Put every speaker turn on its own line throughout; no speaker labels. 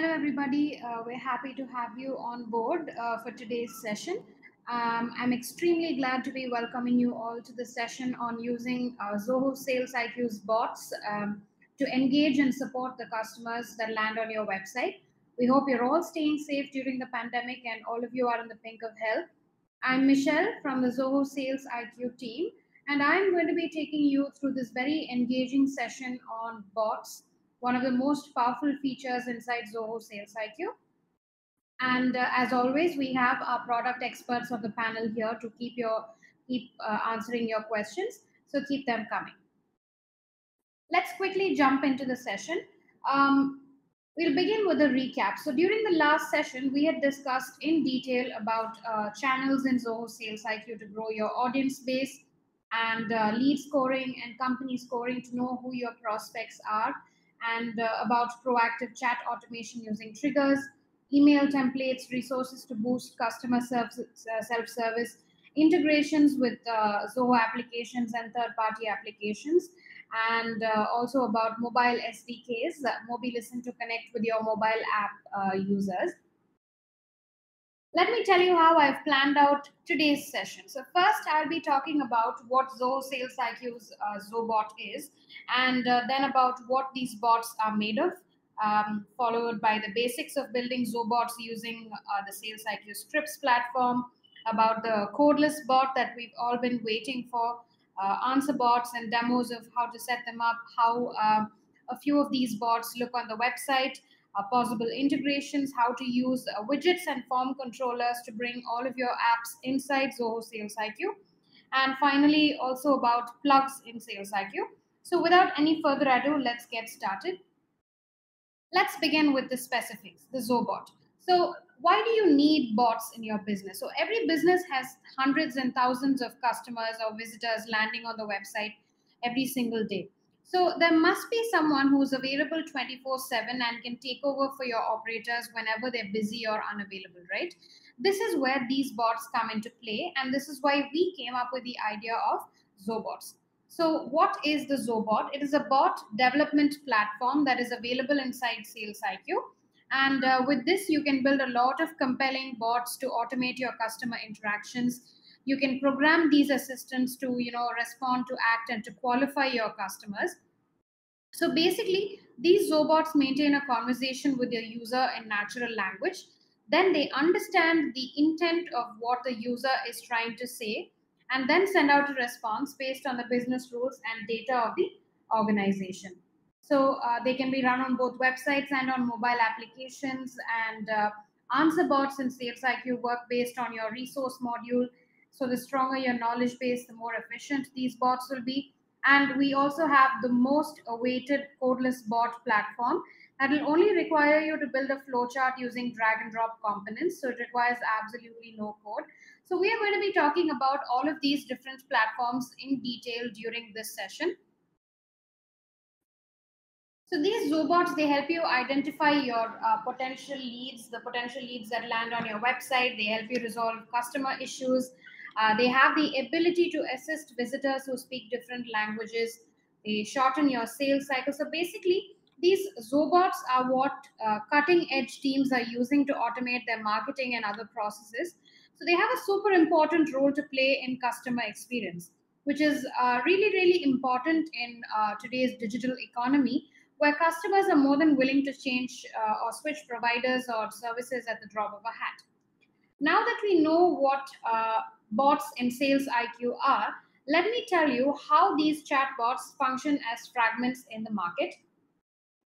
Hello, everybody. Uh, we're happy to have you on board uh, for today's session. Um, I'm extremely glad to be welcoming you all to the session on using uh, Zoho Sales IQ's bots um, to engage and support the customers that land on your website. We hope you're all staying safe during the pandemic and all of you are in the pink of health. I'm Michelle from the Zoho Sales IQ team, and I'm going to be taking you through this very engaging session on bots one of the most powerful features inside Zoho Sales IQ. And uh, as always, we have our product experts on the panel here to keep your keep uh, answering your questions. So keep them coming. Let's quickly jump into the session. Um, we'll begin with a recap. So during the last session, we had discussed in detail about uh, channels in Zoho Sales IQ to grow your audience base and uh, lead scoring and company scoring to know who your prospects are and uh, about proactive chat automation using triggers, email templates, resources to boost customer uh, self-service, integrations with uh, Zoho applications and third-party applications, and uh, also about mobile SDKs, uh, Listen to connect with your mobile app uh, users. Let me tell you how I've planned out today's session. So first, I'll be talking about what Zoho Sales IQ's uh, Zobot is, and uh, then about what these bots are made of, um, followed by the basics of building Zobots using uh, the Sales IQ Scripts platform, about the codeless bot that we've all been waiting for, uh, answer bots and demos of how to set them up, how um, a few of these bots look on the website, uh, possible integrations, how to use uh, widgets and form controllers to bring all of your apps inside Zoho Sales IQ. And finally, also about plugs in Sales IQ. So without any further ado, let's get started. Let's begin with the specifics, the Zobot. So why do you need bots in your business? So every business has hundreds and thousands of customers or visitors landing on the website every single day. So there must be someone who's available 24 7 and can take over for your operators whenever they're busy or unavailable, right? This is where these bots come into play. And this is why we came up with the idea of Zobots. So, what is the Zobot? It is a bot development platform that is available inside Sales IQ. And uh, with this, you can build a lot of compelling bots to automate your customer interactions you can program these assistants to you know respond to act and to qualify your customers. So basically these robots maintain a conversation with your user in natural language. Then they understand the intent of what the user is trying to say and then send out a response based on the business rules and data of the organization. So uh, they can be run on both websites and on mobile applications and uh, answer bots and sales iq work based on your resource module so the stronger your knowledge base, the more efficient these bots will be. And we also have the most awaited codeless bot platform that will only require you to build a flowchart using drag and drop components. So it requires absolutely no code. So we are going to be talking about all of these different platforms in detail during this session. So these Zobots, they help you identify your uh, potential leads, the potential leads that land on your website. They help you resolve customer issues. Uh, they have the ability to assist visitors who speak different languages. They shorten your sales cycle. So basically, these Zobots are what uh, cutting edge teams are using to automate their marketing and other processes. So they have a super important role to play in customer experience, which is uh, really, really important in uh, today's digital economy, where customers are more than willing to change uh, or switch providers or services at the drop of a hat. Now that we know what uh, bots in Sales IQ are, let me tell you how these chatbots function as fragments in the market.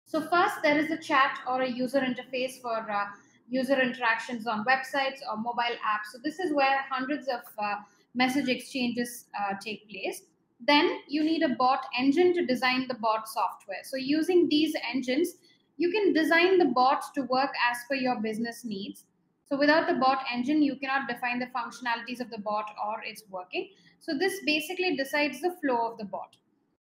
So first, there is a chat or a user interface for uh, user interactions on websites or mobile apps. So this is where hundreds of uh, message exchanges uh, take place. Then you need a bot engine to design the bot software. So using these engines, you can design the bot to work as per your business needs. So without the bot engine, you cannot define the functionalities of the bot or its working. So this basically decides the flow of the bot.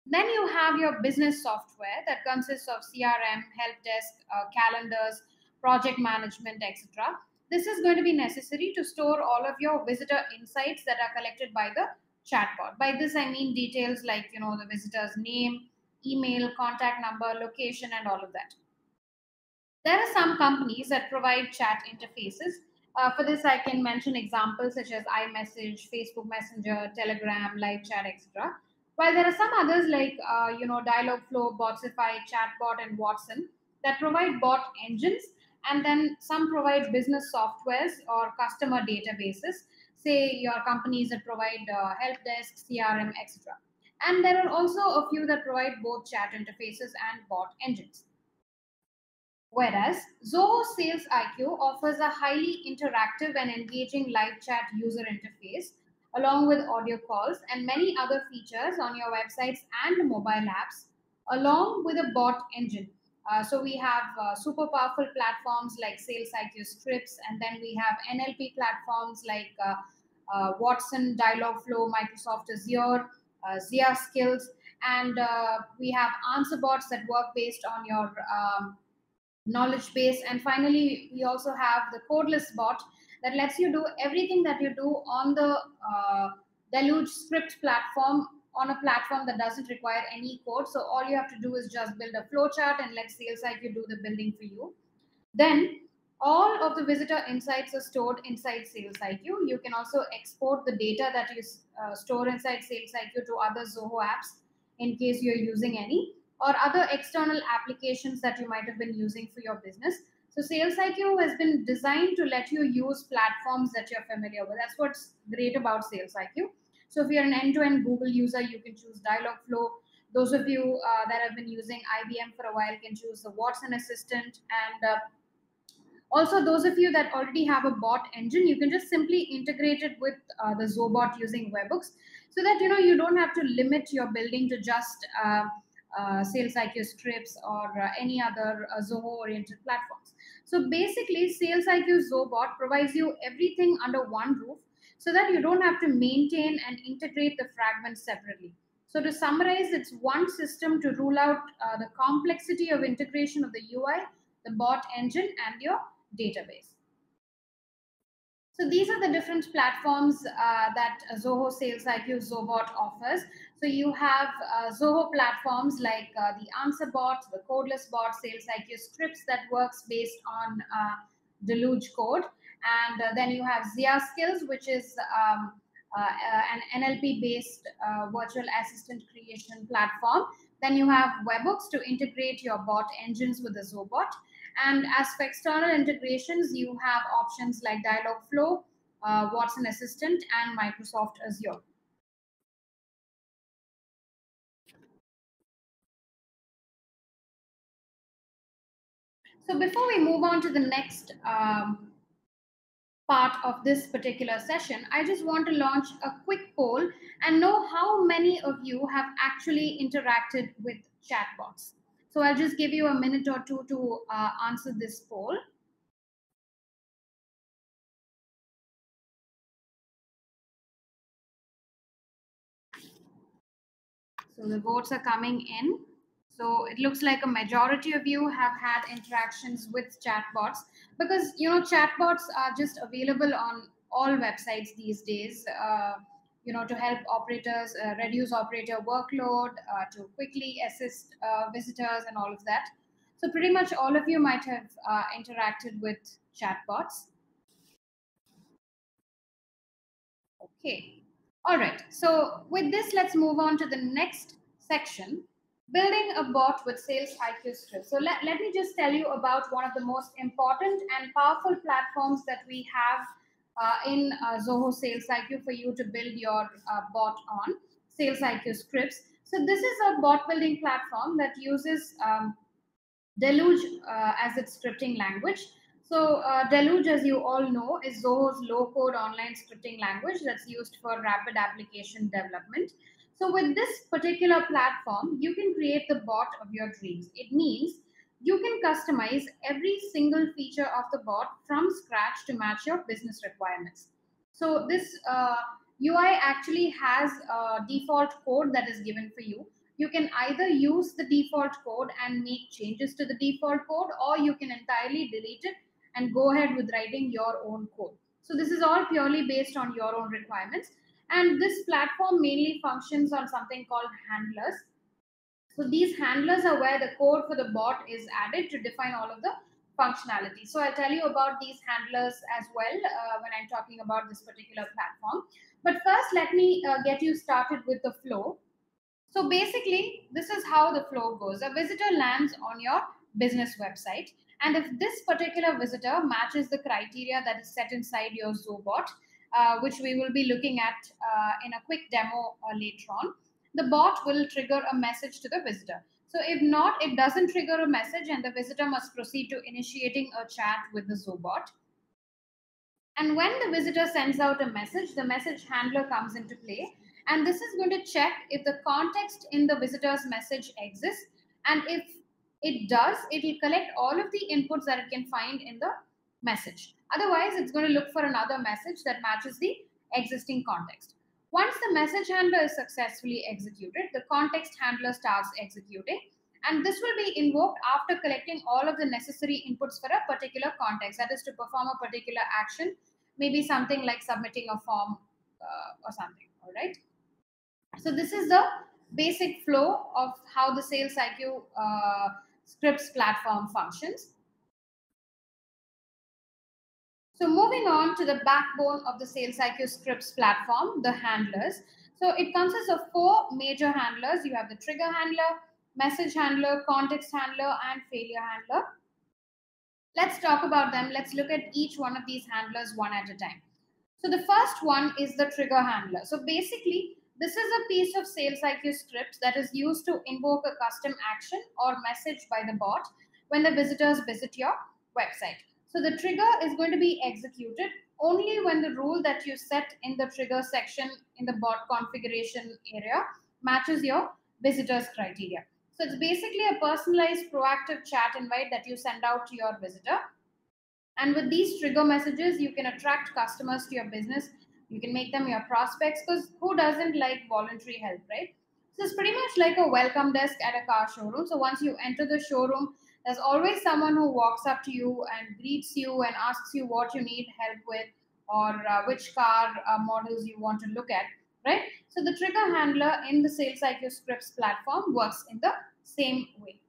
Then you have your business software that consists of CRM, help desk, uh, calendars, project management, etc. This is going to be necessary to store all of your visitor insights that are collected by the chatbot. By this, I mean details like, you know, the visitor's name, email, contact number, location, and all of that. There are some companies that provide chat interfaces. Uh, for this, I can mention examples such as iMessage, Facebook Messenger, Telegram, Live Chat, etc. While there are some others like uh, you know Dialogflow, Botsify, Chatbot, and Watson that provide bot engines, and then some provide business softwares or customer databases. Say your companies that provide uh, help desk, CRM, etc. And there are also a few that provide both chat interfaces and bot engines. Whereas Zoho Sales IQ offers a highly interactive and engaging live chat user interface along with audio calls and many other features on your websites and mobile apps, along with a bot engine. Uh, so we have uh, super powerful platforms like Sales IQ Scripts, and then we have NLP platforms like uh, uh, Watson, Dialogflow, Microsoft Azure, uh, Zia Skills, and uh, we have answer bots that work based on your um, knowledge base. And finally, we also have the codeless bot that lets you do everything that you do on the uh, Deluge script platform on a platform that doesn't require any code. So all you have to do is just build a flowchart and let Sales IQ do the building for you. Then all of the visitor insights are stored inside Sales IQ. You can also export the data that you uh, store inside Sales IQ to other Zoho apps in case you're using any or other external applications that you might have been using for your business. So Sales IQ has been designed to let you use platforms that you're familiar with. That's what's great about Sales IQ. So if you're an end-to-end Google user, you can choose Dialogflow. Those of you uh, that have been using IBM for a while can choose the Watson Assistant. And uh, also those of you that already have a bot engine, you can just simply integrate it with uh, the Zobot using webhooks so that you know you don't have to limit your building to just uh, Sales IQ scripts or uh, any other uh, Zoho-oriented platforms. So basically, Sales IQ Zobot provides you everything under one roof so that you don't have to maintain and integrate the fragments separately. So to summarize, it's one system to rule out uh, the complexity of integration of the UI, the bot engine, and your database. So these are the different platforms uh, that Zoho Sales IQ Zobot offers. So you have uh, Zoho platforms like uh, the Answer Bot, the Codeless Bot, Sales IQ Scripts that works based on uh, Deluge code. And uh, then you have Zia Skills, which is um, uh, an NLP-based virtual assistant creation platform. Then you have webhooks to integrate your bot engines with the Zobot. And as for external integrations, you have options like Dialogflow, uh, Watson Assistant, and Microsoft Azure. So before we move on to the next um, part of this particular session, I just want to launch a quick poll and know how many of you have actually interacted with chatbots. So I'll just give you a minute or two to uh, answer this poll. So the votes are coming in. So it looks like a majority of you have had interactions with chatbots because you know chatbots are just available on all websites these days. Uh, you know, to help operators uh, reduce operator workload, uh, to quickly assist uh, visitors and all of that. So pretty much all of you might have uh, interacted with chatbots. Okay. All right. So with this, let's move on to the next section, building a bot with Sales IQ scripts. So let, let me just tell you about one of the most important and powerful platforms that we have uh, in uh, Zoho Sales IQ for you to build your uh, bot on, Sales IQ scripts. So this is a bot building platform that uses um, Deluge uh, as its scripting language. So uh, Deluge, as you all know, is Zoho's low-code online scripting language that's used for rapid application development. So with this particular platform, you can create the bot of your dreams. It means you can customize every single feature of the bot from scratch to match your business requirements. So this uh, UI actually has a default code that is given for you. You can either use the default code and make changes to the default code, or you can entirely delete it and go ahead with writing your own code. So this is all purely based on your own requirements. And this platform mainly functions on something called handlers. So these handlers are where the code for the bot is added to define all of the functionality. So I'll tell you about these handlers as well uh, when I'm talking about this particular platform. But first, let me uh, get you started with the flow. So basically, this is how the flow goes. A visitor lands on your business website. And if this particular visitor matches the criteria that is set inside your Zobot, uh, which we will be looking at uh, in a quick demo uh, later on, the bot will trigger a message to the visitor. So if not, it doesn't trigger a message and the visitor must proceed to initiating a chat with the Zobot. And when the visitor sends out a message, the message handler comes into play. And this is going to check if the context in the visitor's message exists. And if it does, it will collect all of the inputs that it can find in the message. Otherwise, it's going to look for another message that matches the existing context. Once the message handler is successfully executed, the context handler starts executing. And this will be invoked after collecting all of the necessary inputs for a particular context, that is to perform a particular action, maybe something like submitting a form uh, or something. All right. So, this is the basic flow of how the Sales IQ uh, scripts platform functions. So moving on to the backbone of the Sales IQ Scripts platform, the handlers. So it consists of four major handlers. You have the trigger handler, message handler, context handler, and failure handler. Let's talk about them. Let's look at each one of these handlers one at a time. So the first one is the trigger handler. So basically, this is a piece of Sales IQ script that is used to invoke a custom action or message by the bot when the visitors visit your website. So the trigger is going to be executed only when the rule that you set in the trigger section in the bot configuration area matches your visitors criteria. So it's basically a personalized proactive chat invite that you send out to your visitor. And with these trigger messages, you can attract customers to your business. You can make them your prospects because who doesn't like voluntary help, right? So it's pretty much like a welcome desk at a car showroom. So once you enter the showroom, there's always someone who walks up to you and greets you and asks you what you need help with or uh, which car uh, models you want to look at, right? So the trigger handler in the Sales IQ Scripts platform works in the same way.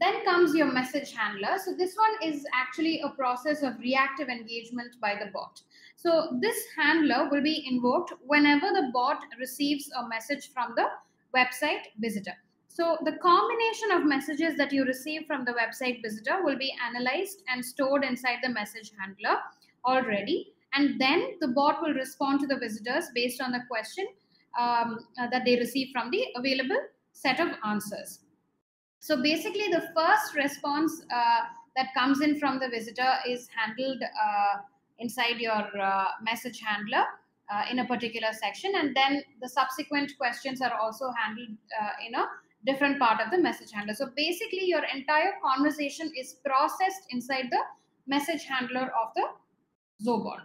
Then comes your message handler. So this one is actually a process of reactive engagement by the bot. So this handler will be invoked whenever the bot receives a message from the website visitor. So the combination of messages that you receive from the website visitor will be analyzed and stored inside the message handler already. And then the bot will respond to the visitors based on the question um, uh, that they receive from the available set of answers. So basically, the first response uh, that comes in from the visitor is handled uh, inside your uh, message handler uh, in a particular section, and then the subsequent questions are also handled uh, in a different part of the message handler. So basically, your entire conversation is processed inside the message handler of the Zobot.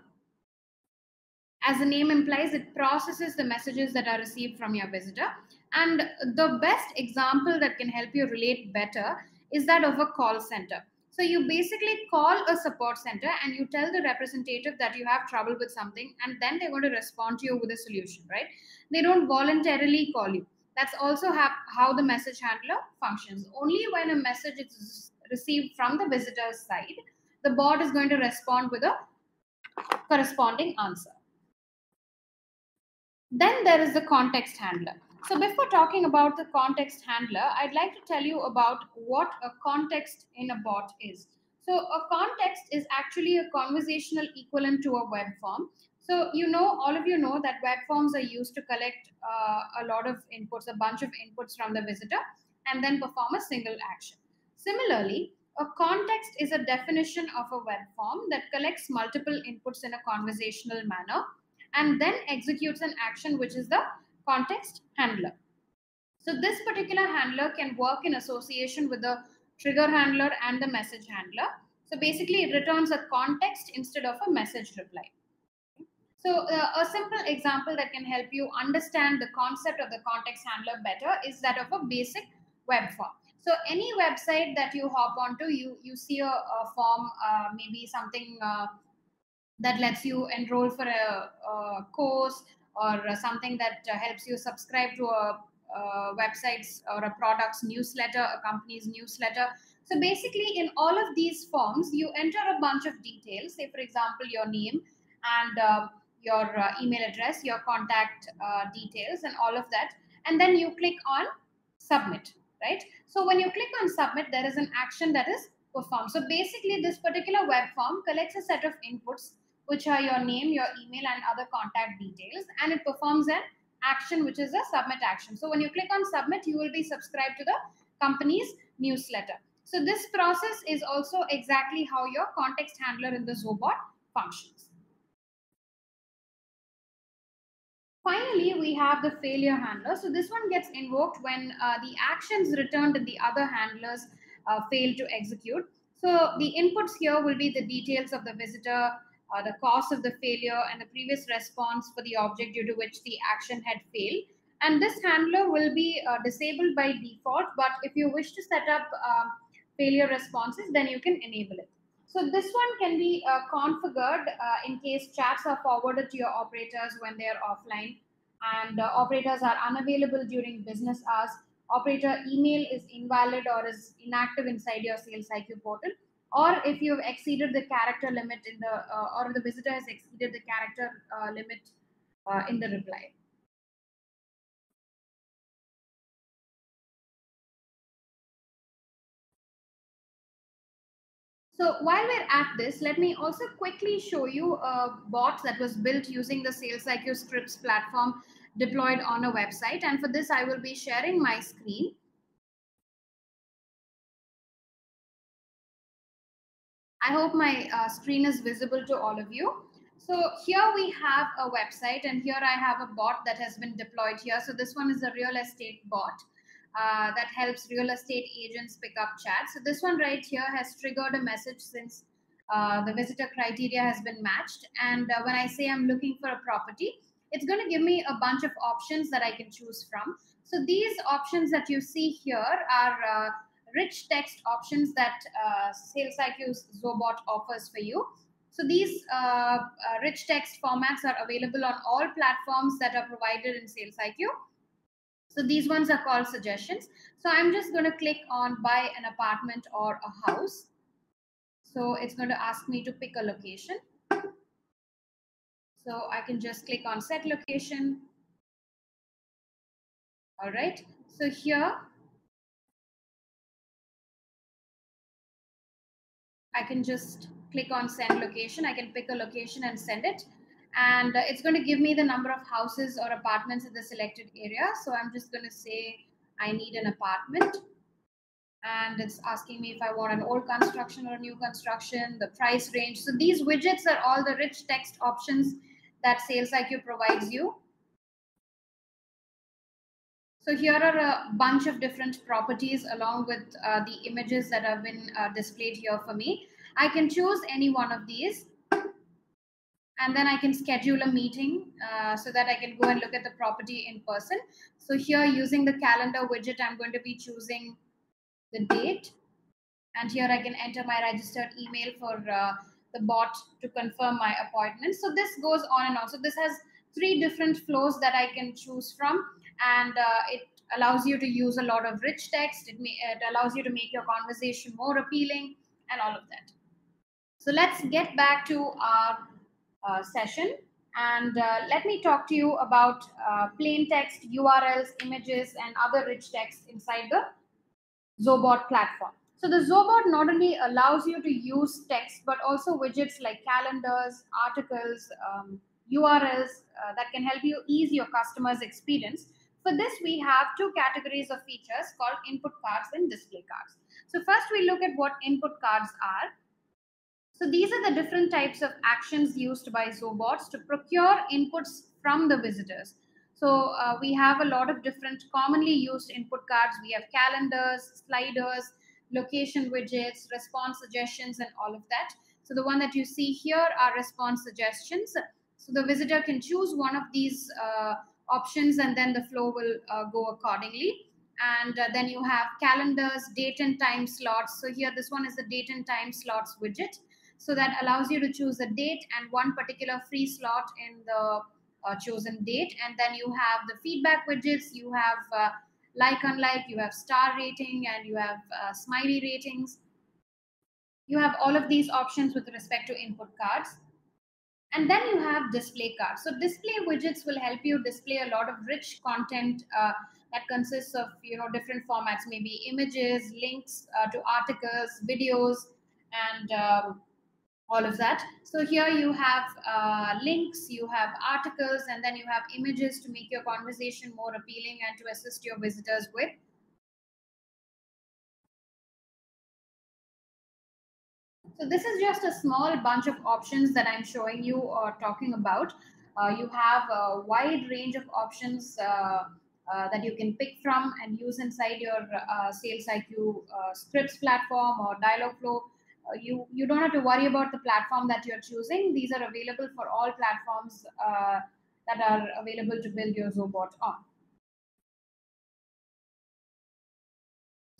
As the name implies, it processes the messages that are received from your visitor and the best example that can help you relate better is that of a call center. So you basically call a support center and you tell the representative that you have trouble with something, and then they're going to respond to you with a solution, right? They don't voluntarily call you. That's also how the message handler functions. Only when a message is received from the visitor's side, the bot is going to respond with a corresponding answer. Then there is the context handler. So before talking about the context handler, I'd like to tell you about what a context in a bot is. So a context is actually a conversational equivalent to a web form. So you know, all of you know that web forms are used to collect uh, a lot of inputs, a bunch of inputs from the visitor, and then perform a single action. Similarly, a context is a definition of a web form that collects multiple inputs in a conversational manner and then executes an action which is the context handler. So this particular handler can work in association with the trigger handler and the message handler. So basically it returns a context instead of a message reply. So uh, a simple example that can help you understand the concept of the context handler better is that of a basic web form. So any website that you hop onto, you you see a, a form, uh, maybe something uh, that lets you enroll for a, a course or something that uh, helps you subscribe to a, uh, website's or a product's newsletter, a company's newsletter. So basically, in all of these forms, you enter a bunch of details. Say, for example, your name and uh, your uh, email address, your contact uh, details, and all of that. And then you click on submit, right? So when you click on submit, there is an action that is performed. So basically, this particular web form collects a set of inputs, which are your name, your email, and other contact details, and it performs an action, which is a submit action. So when you click on submit, you will be subscribed to the company's newsletter. So this process is also exactly how your context handler in the Zobot functions. Finally, we have the failure handler. So this one gets invoked when uh, the actions returned in the other handlers uh, fail to execute. So the inputs here will be the details of the visitor, uh, the cause of the failure, and the previous response for the object due to which the action had failed. And this handler will be uh, disabled by default, but if you wish to set up um, failure responses, then you can enable it. So this one can be uh, configured uh, in case chats are forwarded to your operators when they are offline and uh, operators are unavailable during business hours. Operator email is invalid or is inactive inside your Sales IQ portal. Or if you've exceeded the character limit in the, uh, or the visitor has exceeded the character uh, limit uh, in the reply. So while we're at this, let me also quickly show you a bot that was built using the Sales IQ Scripts platform deployed on a website. And for this, I will be sharing my screen. I hope my uh, screen is visible to all of you. So here we have a website and here I have a bot that has been deployed here. So this one is a real estate bot. Uh, that helps real estate agents pick up chat. So this one right here has triggered a message since uh, the visitor criteria has been matched. And uh, when I say I'm looking for a property, it's going to give me a bunch of options that I can choose from. So these options that you see here are uh, rich text options that uh, Sales IQ's Zobot offers for you. So these rich text formats are available on all platforms that are provided in Sales IQ. So these ones are called suggestions. So I'm just going to click on buy an apartment or a house. So it's going to ask me to pick a location. So I can just click on set location. All right. So here I can just click on send location. I can pick a location and send it and it's going to give me the number of houses or apartments in the selected area. So I'm just going to say I need an apartment and it's asking me if I want an old construction or a new construction, the price range. So these widgets are all the rich text options that Sales IQ provides you. So here are a bunch of different properties along with uh, the images that have been uh, displayed here for me. I can choose any one of these and then I can schedule a meeting uh, so that I can go and look at the property in person. So here using the calendar widget, I'm going to be choosing the date. And here I can enter my registered email for uh, the bot to confirm my appointment. So this goes on and on. So this has three different flows that I can choose from. And uh, it allows you to use a lot of rich text. It, may, it allows you to make your conversation more appealing and all of that. So let's get back to our uh, session. And uh, let me talk to you about uh, plain text, URLs, images, and other rich text inside the Zobot platform. So the Zobot not only allows you to use text, but also widgets like calendars, articles, um, URLs uh, that can help you ease your customer's experience. For this, we have two categories of features called input cards and display cards. So first we look at what input cards are. So these are the different types of actions used by Zobots to procure inputs from the visitors. So uh, we have a lot of different commonly used input cards. We have calendars, sliders, location widgets, response suggestions, and all of that. So the one that you see here are response suggestions. So the visitor can choose one of these uh, options and then the flow will uh, go accordingly. And uh, then you have calendars, date and time slots. So here, this one is the date and time slots widget. So that allows you to choose a date and one particular free slot in the uh, chosen date. And then you have the feedback widgets, you have uh, like unlike, you have star rating, and you have uh, smiley ratings. You have all of these options with respect to input cards. And then you have display cards. So display widgets will help you display a lot of rich content uh, that consists of you know different formats, maybe images, links uh, to articles, videos, and um, all of that. So here you have uh, links, you have articles, and then you have images to make your conversation more appealing and to assist your visitors with. So this is just a small bunch of options that I'm showing you or talking about. Uh, you have a wide range of options uh, uh, that you can pick from and use inside your uh, Sales IQ uh, scripts platform or Dialogflow. Uh, you, you don't have to worry about the platform that you're choosing. These are available for all platforms that are available to build your Zobot on.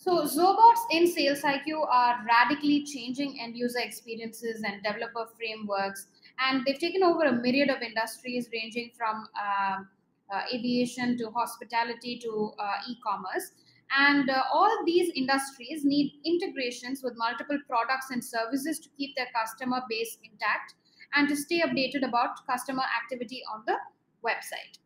So Zobots in Sales IQ are radically changing end user experiences and developer frameworks, and they've taken over a myriad of industries ranging from uh, uh, aviation to hospitality to uh, e-commerce. And uh, all these industries need integrations with multiple products and services to keep their customer base intact and to stay updated about customer activity on the website.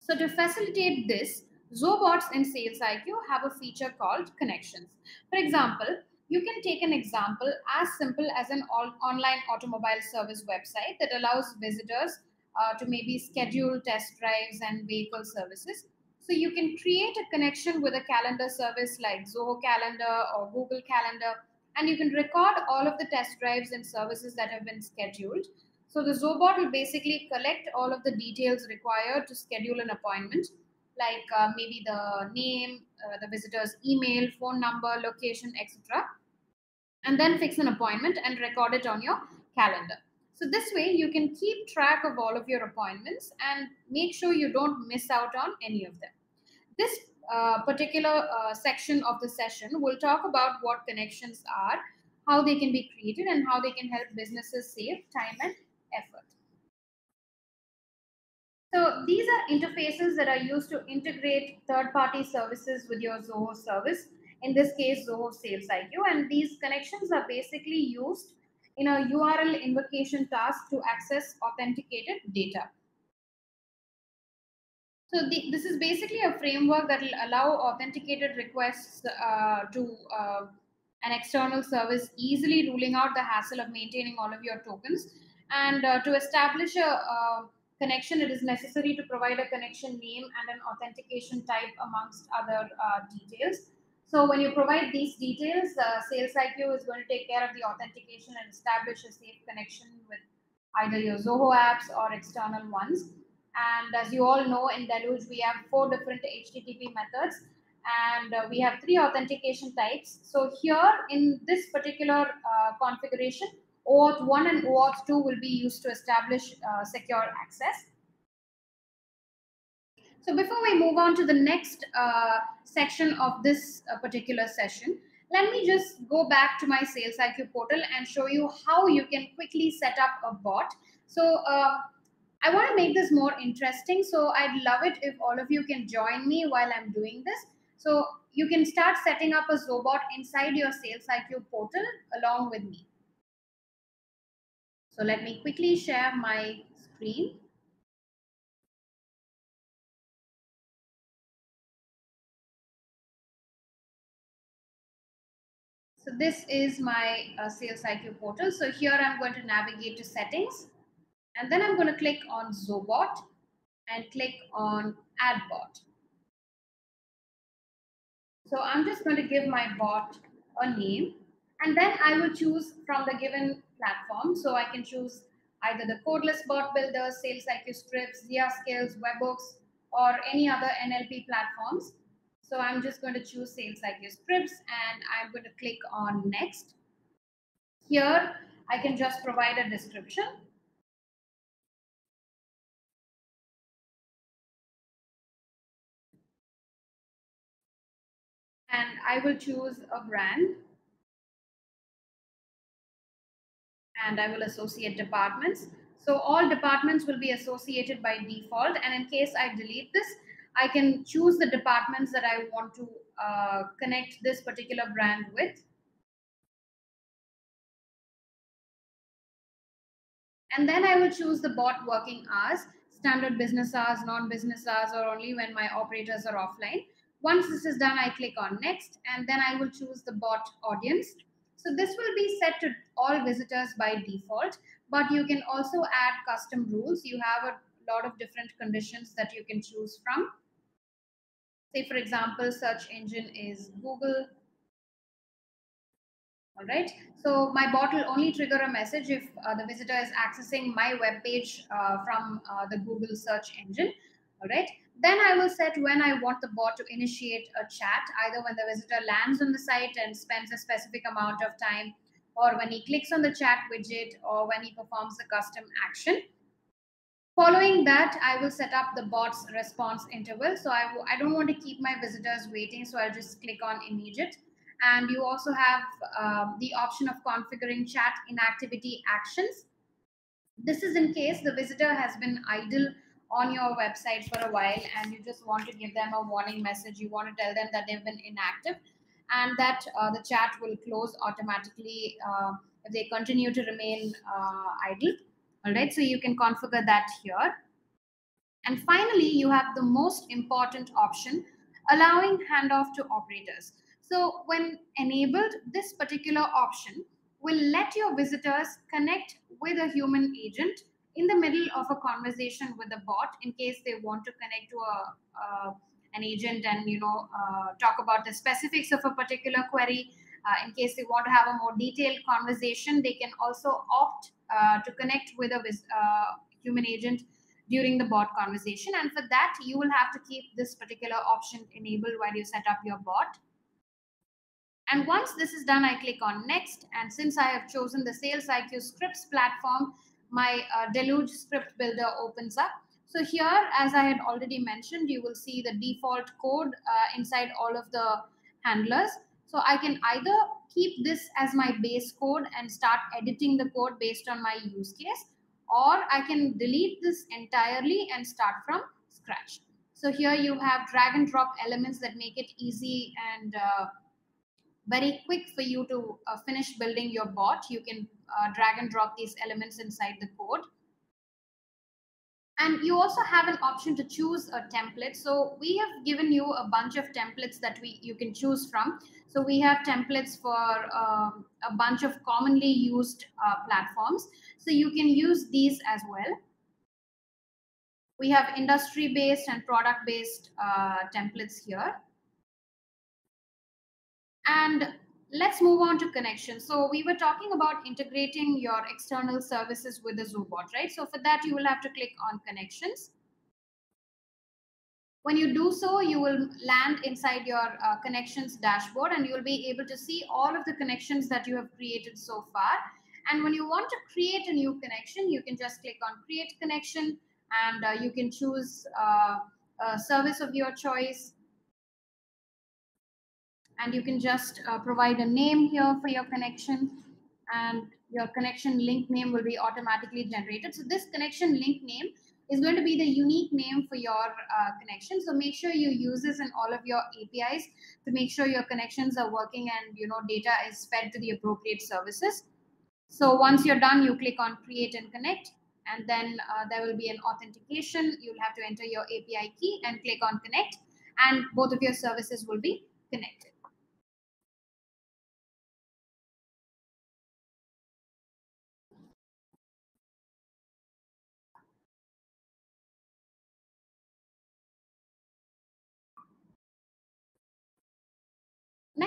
So to facilitate this, Zobots in Sales IQ have a feature called connections. For example, you can take an example as simple as an online automobile service website that allows visitors uh, to maybe schedule test drives and vehicle services. So you can create a connection with a calendar service like Zoho Calendar or Google Calendar, and you can record all of the test drives and services that have been scheduled. So the Zobot will basically collect all of the details required to schedule an appointment like uh, maybe the name, uh, the visitor's email, phone number, location, etc. And then fix an appointment and record it on your calendar. So this way you can keep track of all of your appointments and make sure you don't miss out on any of them. This uh, particular uh, section of the session will talk about what connections are, how they can be created, and how they can help businesses save time and effort. So these are interfaces that are used to integrate third-party services with your Zoho service. In this case, Zoho Sales IQ. And these connections are basically used in a URL invocation task to access authenticated data. So the, this is basically a framework that will allow authenticated requests uh, to uh, an external service, easily ruling out the hassle of maintaining all of your tokens. And uh, to establish a, a connection, it is necessary to provide a connection name and an authentication type amongst other uh, details. So when you provide these details, uh, Sales IQ is going to take care of the authentication and establish a safe connection with either your Zoho apps or external ones. And as you all know, in Deluge, we have four different HTTP methods and uh, we have three authentication types. So here in this particular uh, configuration, OAuth 1 and OAuth 2 will be used to establish uh, secure access. So before we move on to the next uh, section of this uh, particular session, let me just go back to my Sales IQ portal and show you how you can quickly set up a bot. So uh, I want to make this more interesting. So I'd love it if all of you can join me while I'm doing this. So you can start setting up a Zobot inside your Sales IQ portal along with me. So let me quickly share my screen. So this is my uh, Sales IQ portal. So here I'm going to navigate to settings and then I'm going to click on Zobot and click on Add Bot. So I'm just going to give my bot a name and then I will choose from the given platform. So I can choose either the codeless bot builder, Sales IQ scripts, Zia Skills, Webhooks, or any other NLP platforms. So I'm just going to choose Sales IQ scripts and I'm going to click on next. Here, I can just provide a description. And I will choose a brand. And I will associate departments. So all departments will be associated by default. And in case I delete this, I can choose the departments that I want to uh, connect this particular brand with. And then I will choose the bot working hours, standard business hours, non-business hours, or only when my operators are offline. Once this is done, I click on next, and then I will choose the bot audience. So this will be set to all visitors by default, but you can also add custom rules. You have a lot of different conditions that you can choose from. Say, for example, search engine is Google. All right. So my bot will only trigger a message if uh, the visitor is accessing my web page uh, from uh, the Google search engine. All right. Then I will set when I want the bot to initiate a chat, either when the visitor lands on the site and spends a specific amount of time, or when he clicks on the chat widget, or when he performs the custom action. Following that, I will set up the bot's response interval. So I, I don't want to keep my visitors waiting, so I'll just click on immediate. And you also have uh, the option of configuring chat inactivity actions. This is in case the visitor has been idle on your website for a while and you just want to give them a warning message. You want to tell them that they've been inactive and that uh, the chat will close automatically uh, if they continue to remain uh, idle. All right, so you can configure that here. And finally, you have the most important option, allowing handoff to operators. So when enabled, this particular option will let your visitors connect with a human agent in the middle of a conversation with a bot in case they want to connect to a, an agent and you know uh, talk about the specifics of a particular query uh, in case they want to have a more detailed conversation they can also opt uh, to connect with a uh, human agent during the bot conversation. And for that, you will have to keep this particular option enabled while you set up your bot. And once this is done, I click on next. And since I have chosen the Sales IQ scripts platform, my uh, Deluge script builder opens up. So here, as I had already mentioned, you will see the default code uh, inside all of the handlers. So I can either keep this as my base code and start editing the code based on my use case, or I can delete this entirely and start from scratch. So here you have drag and drop elements that make it easy and uh, very quick for you to uh, finish building your bot. You can uh, drag and drop these elements inside the code. And you also have an option to choose a template. So we have given you a bunch of templates that we you can choose from. So we have templates for um, a bunch of commonly used uh, platforms. So you can use these as well. We have industry-based and product-based uh, templates here. And let's move on to connections. So we were talking about integrating your external services with the Zobot, right? So for that, you will have to click on connections. When you do so, you will land inside your uh, connections dashboard and you'll be able to see all of the connections that you have created so far. And when you want to create a new connection, you can just click on create connection and uh, you can choose uh, a service of your choice and you can just uh, provide a name here for your connection and your connection link name will be automatically generated. So this connection link name is going to be the unique name for your uh, connection. So make sure you use this in all of your APIs to make sure your connections are working and you know data is fed to the appropriate services. So once you're done, you click on create and connect and then uh, there will be an authentication. You'll have to enter your API key and click on connect and both of your services will be connected.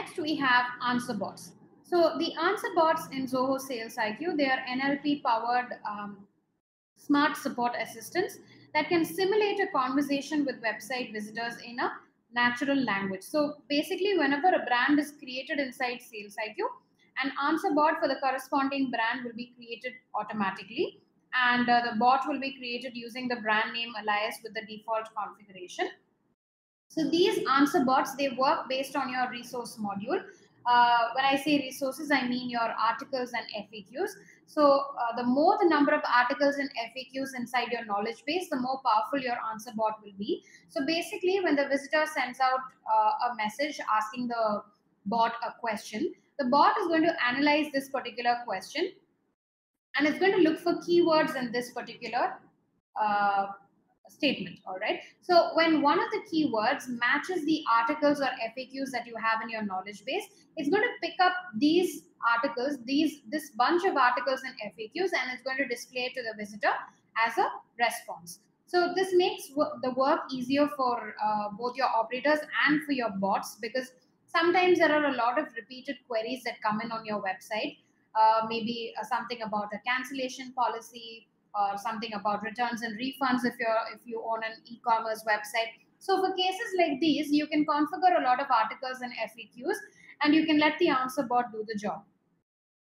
Next, we have answer bots. So the answer bots in Zoho Sales IQ, they are NLP powered um, smart support assistants that can simulate a conversation with website visitors in a natural language. So basically, whenever a brand is created inside Sales IQ, an answer bot for the corresponding brand will be created automatically. And uh, the bot will be created using the brand name alias with the default configuration. So these answer bots, they work based on your resource module. Uh, when I say resources, I mean your articles and FAQs. So uh, the more the number of articles and FAQs inside your knowledge base, the more powerful your answer bot will be. So basically, when the visitor sends out uh, a message asking the bot a question, the bot is going to analyze this particular question and it's going to look for keywords in this particular uh, statement all right so when one of the keywords matches the articles or faqs that you have in your knowledge base it's going to pick up these articles these this bunch of articles and faqs and it's going to display it to the visitor as a response. So this makes the work easier for uh, both your operators and for your bots because sometimes there are a lot of repeated queries that come in on your website. Uh, maybe uh, something about a cancellation policy or something about returns and refunds if you're if you own an e-commerce website. So for cases like these you can configure a lot of articles and faqs and you can let the answer bot do the job.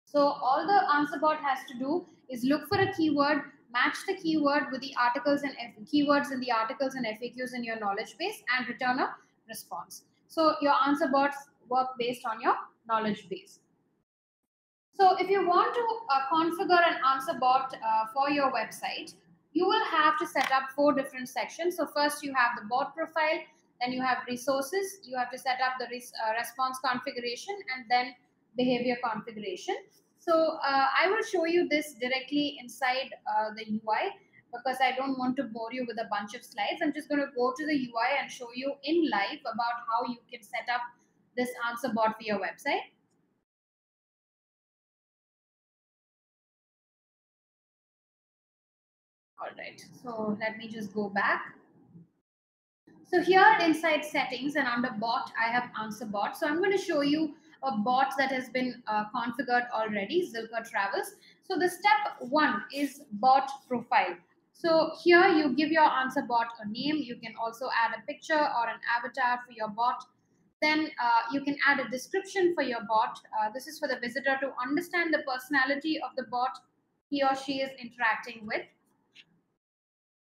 So all the answer bot has to do is look for a keyword match the keyword with the articles and F- keywords in the articles and faqs in your knowledge base and return a response. So your answer bots work based on your knowledge base so if you want to uh, configure an answer bot uh, for your website, you will have to set up four different sections. So first you have the bot profile, then you have resources, you have to set up the res uh, response configuration and then behavior configuration. So uh, I will show you this directly inside uh, the UI because I don't want to bore you with a bunch of slides. I'm just going to go to the UI and show you in live about how you can set up this answer bot for your website. All right, so let me just go back. So here inside settings and under bot, I have answer bot. So I'm going to show you a bot that has been uh, configured already, Zilker Travels. So the step one is bot profile. So here you give your answer bot a name. You can also add a picture or an avatar for your bot. Then uh, you can add a description for your bot. Uh, this is for the visitor to understand the personality of the bot he or she is interacting with.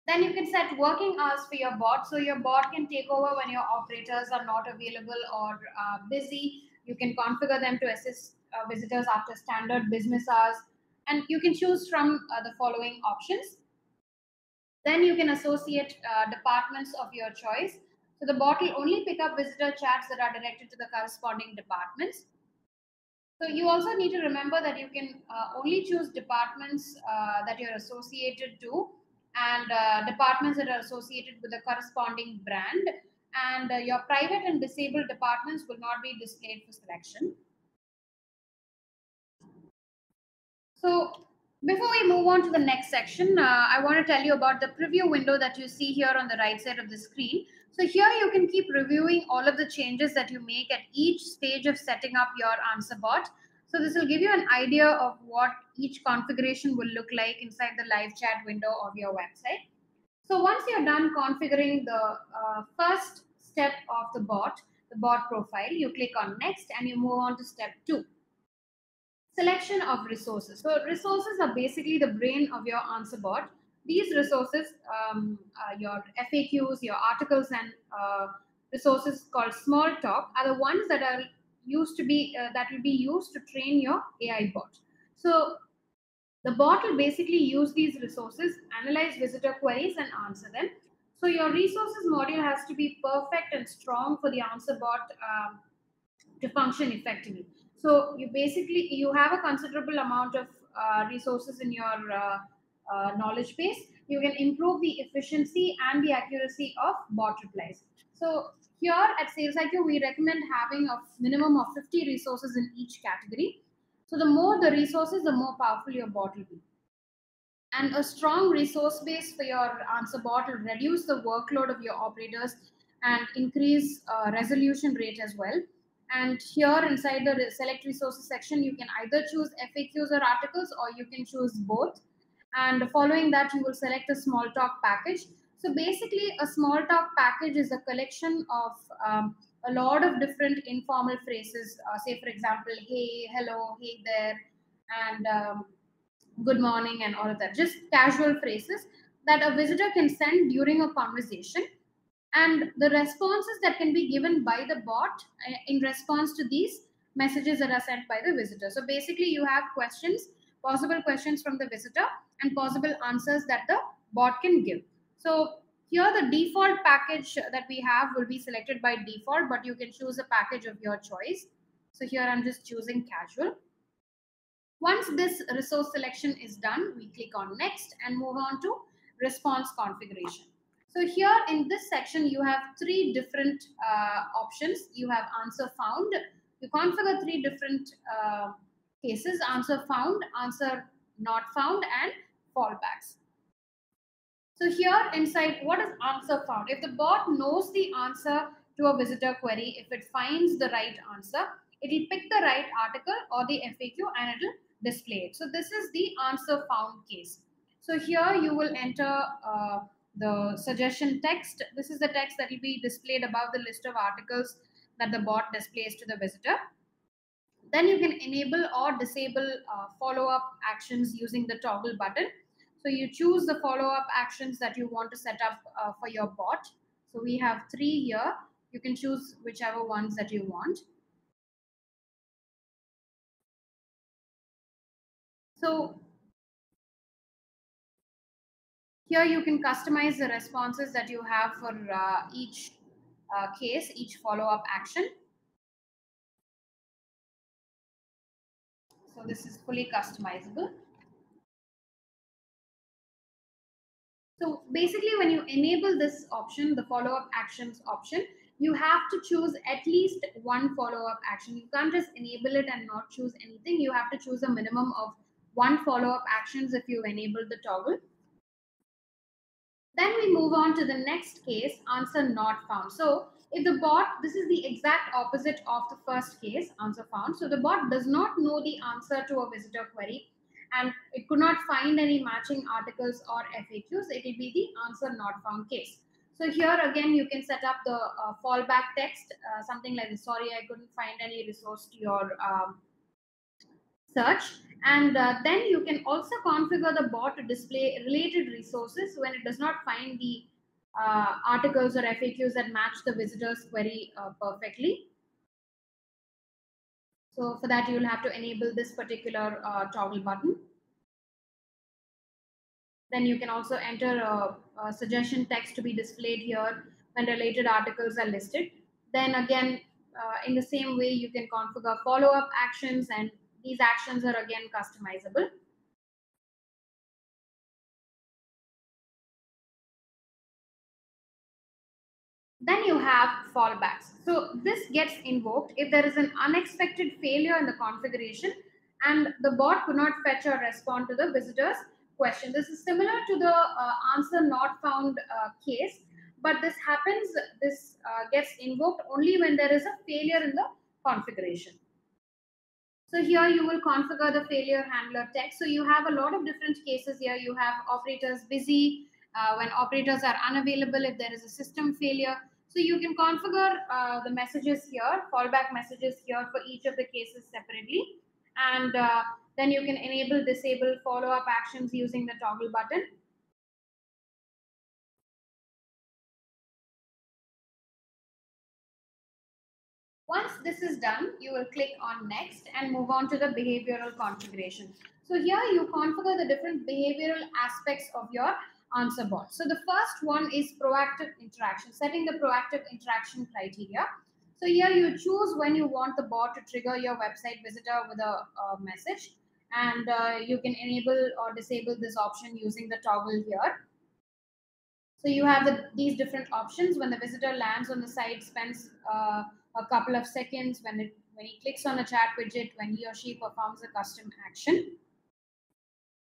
Then you can set working hours for your bot. So your bot can take over when your operators are not available or uh, busy. You can configure them to assist uh, visitors after standard business hours. And you can choose from uh, the following options. Then you can associate uh, departments of your choice. So the bot will only pick up visitor chats that are directed to the corresponding departments. So you also need to remember that you can uh, only choose departments uh, that you're associated to and uh, departments that are associated with the corresponding brand. And uh, your private and disabled departments will not be displayed for selection. So before we move on to the next section, uh, I want to tell you about the preview window that you see here on the right side of the screen. So here you can keep reviewing all of the changes that you make at each stage of setting up your answer bot. So this will give you an idea of what each configuration will look like inside the live chat window of your website. So once you're done configuring the uh, first step of the bot, the bot profile, you click on next and you move on to step two. Selection of resources. So resources are basically the brain of your answer bot. These resources, um, uh, your FAQs, your articles and uh, resources called small talk are the ones that are used to be uh, that will be used to train your AI bot. So the bot will basically use these resources, analyze visitor queries, and answer them. So your resources module has to be perfect and strong for the answer bot um, to function effectively. So you basically you have a considerable amount of uh, resources in your uh, uh, knowledge base. You can improve the efficiency and the accuracy of bot replies. So here at SalesIQ, we recommend having a minimum of 50 resources in each category. So the more the resources, the more powerful your bot will be. And a strong resource base for your answer bot will reduce the workload of your operators and increase uh, resolution rate as well. And here inside the select resources section, you can either choose FAQs or articles or you can choose both. And following that, you will select a small talk package so basically, a small talk package is a collection of um, a lot of different informal phrases. Uh, say, for example, hey, hello, hey there, and um, good morning, and all of that. Just casual phrases that a visitor can send during a conversation. And the responses that can be given by the bot uh, in response to these messages that are sent by the visitor. So basically you have questions, possible questions from the visitor and possible answers that the bot can give. So here the default package that we have will be selected by default, but you can choose a package of your choice. So here I'm just choosing casual. Once this resource selection is done, we click on next and move on to response configuration. So here in this section, you have three different uh, options. You have answer found. You configure three different uh, cases, answer found, answer not found, and fallbacks. So here inside, what is answer found? If the bot knows the answer to a visitor query, if it finds the right answer, it will pick the right article or the FAQ and it will display it. So this is the answer found case. So here you will enter uh, the suggestion text. This is the text that will be displayed above the list of articles that the bot displays to the visitor. Then you can enable or disable uh, follow-up actions using the toggle button. So you choose the follow-up actions that you want to set up uh, for your bot. So we have three here. You can choose whichever ones that you want. So here you can customize the responses that you have for uh, each uh, case, each follow-up action. So this is fully customizable. So basically when you enable this option, the follow-up actions option, you have to choose at least one follow-up action. You can't just enable it and not choose anything. You have to choose a minimum of one follow-up actions if you enable the toggle. Then we move on to the next case, answer not found. So if the bot, this is the exact opposite of the first case, answer found. So the bot does not know the answer to a visitor query and it could not find any matching articles or FAQs. It will be the answer not found case. So here again, you can set up the uh, fallback text, uh, something like. Sorry, I couldn't find any resource to your um, search. And uh, then you can also configure the bot to display related resources when it does not find the uh, articles or FAQs that match the visitor's query uh, perfectly. So for that, you will have to enable this particular uh, toggle button. Then you can also enter a, a, suggestion text to be displayed here when related articles are listed. Then again, uh, in the same way, you can configure follow-up actions and these actions are again customizable. Then you have fallbacks. So this gets invoked if there is an unexpected failure in the configuration and the bot could not fetch or respond to the visitor's question. This is similar to the uh, answer not found uh, case, but this happens, this uh, gets invoked only when there is a failure in the configuration. So here you will configure the failure handler text. So you have a lot of different cases here. You have operators busy, uh, when operators are unavailable, if there is a system failure. So you can configure uh, the messages here, fallback messages here for each of the cases separately. And uh, then you can enable, disable follow-up actions using the toggle button. Once this is done, you will click on next and move on to the behavioral configuration. So here you configure the different behavioral aspects of your answer bot. So the first one is proactive interaction, setting the proactive interaction criteria. So here you choose when you want the bot to trigger your website visitor with a, a message and uh, you can enable or disable this option using the toggle here. So you have the, these different options when the visitor lands on the site, spends uh, a couple of seconds when it when he clicks on a chat widget when he or she performs a custom action.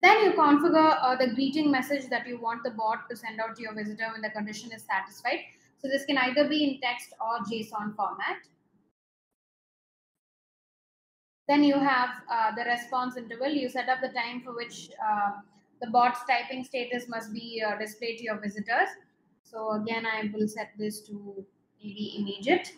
Then you configure uh, the greeting message that you want the bot to send out to your visitor when the condition is satisfied. So this can either be in text or JSON format. Then you have uh, the response interval. You set up the time for which uh, the bot's typing status must be uh, displayed to your visitors. So again, I will set this to maybe immediate.